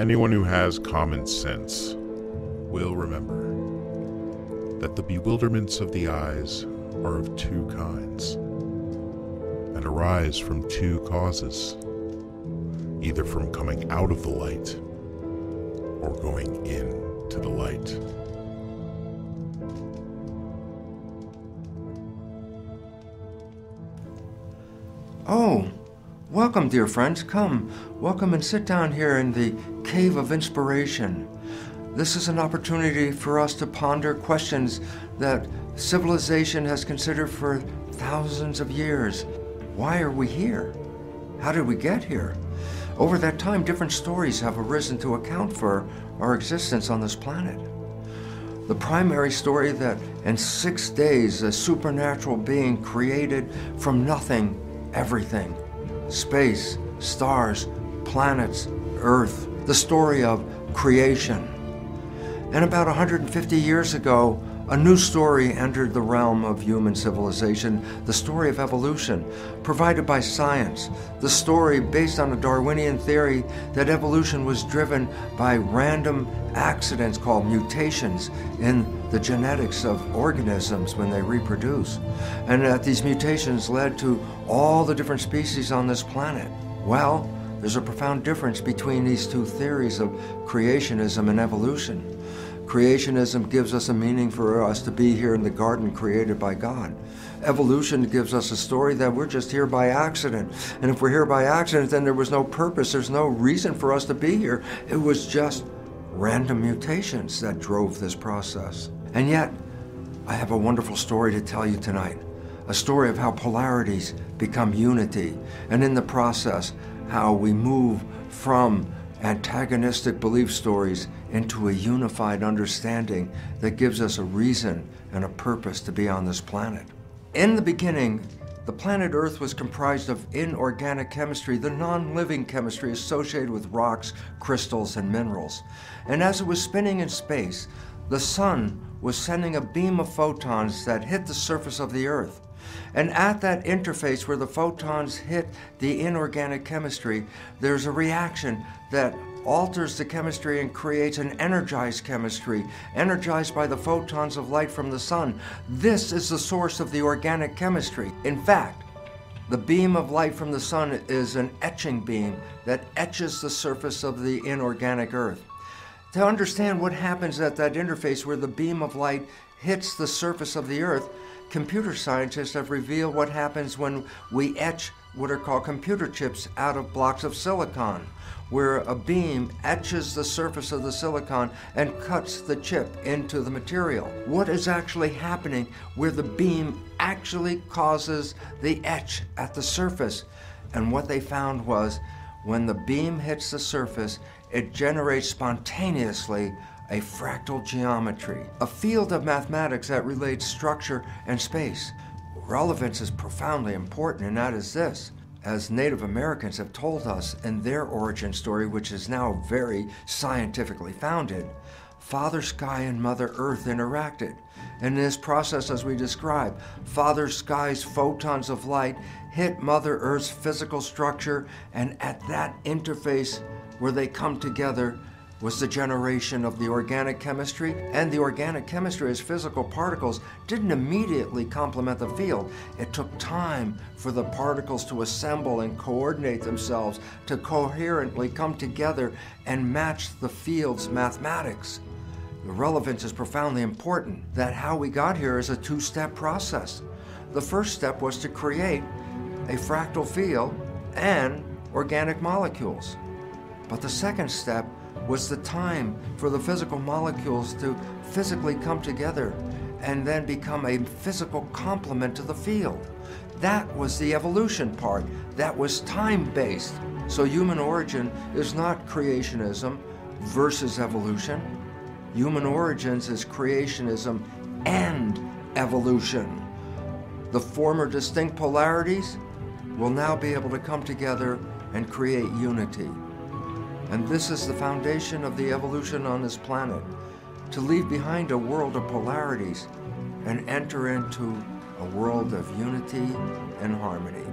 Anyone who has common sense will remember that the bewilderments of the eyes are of two kinds and arise from two causes either from coming out of the light or going in to the light. Oh, welcome, dear friends. Come, welcome and sit down here in the Cave of Inspiration. This is an opportunity for us to ponder questions that civilization has considered for thousands of years. Why are we here? How did we get here? Over that time, different stories have arisen to account for our existence on this planet. The primary story that in six days a supernatural being created from nothing everything space, stars, planets, Earth, the story of creation. And about 150 years ago, a new story entered the realm of human civilization the story of evolution, provided by science. The story based on a Darwinian theory that evolution was driven by random accidents called mutations in the genetics of organisms when they reproduce. And that these mutations led to all the different species on this planet. Well, there's a profound difference between these two theories of creationism and evolution. Creationism gives us a meaning for us to be here in the garden created by God. Evolution gives us a story that we're just here by accident. And if we're here by accident, then there was no purpose, there's no reason for us to be here. It was just random mutations that drove this process. And yet, I have a wonderful story to tell you tonight. A story of how polarities become unity, and in the process, how we move from antagonistic belief stories into a unified understanding that gives us a reason and a purpose to be on this planet. In the beginning, the planet Earth was comprised of inorganic chemistry, the non living chemistry associated with rocks, crystals, and minerals. And as it was spinning in space, the sun was sending a beam of photons that hit the surface of the Earth. And at that interface where the photons hit the inorganic chemistry, there's a reaction that alters the chemistry and creates an energized chemistry, energized by the photons of light from the sun. This is the source of the organic chemistry. In fact, the beam of light from the sun is an etching beam that etches the surface of the inorganic earth. To understand what happens at that interface where the beam of light hits the surface of the earth, computer scientists have revealed what happens when we etch what are called computer chips out of blocks of silicon, where a beam etches the surface of the silicon and cuts the chip into the material. What is actually happening where the beam actually causes the etch at the surface? And what they found was when the beam hits the surface, it generates spontaneously a fractal geometry, a field of mathematics that relates structure and space. Relevance is profoundly important, and that is this. As Native Americans have told us in their origin story, which is now very scientifically founded, Father Sky and Mother Earth interacted. In this process, as we describe, Father Sky's photons of light hit Mother Earth's physical structure, and at that interface where they come together, was the generation of the organic chemistry, and the organic chemistry as physical particles didn't immediately complement the field. It took time for the particles to assemble and coordinate themselves to coherently come together and match the field's mathematics. The relevance is profoundly important that how we got here is a two step process. The first step was to create a fractal field and organic molecules. But the second step was the time for the physical molecules to physically come together and then become a physical complement to the field. That was the evolution part. That was time based. So human origin is not creationism versus evolution. Human origins is creationism and evolution. The former distinct polarities will now be able to come together and create unity. And this is the foundation of the evolution on this planet to leave behind a world of polarities and enter into a world of unity and harmony.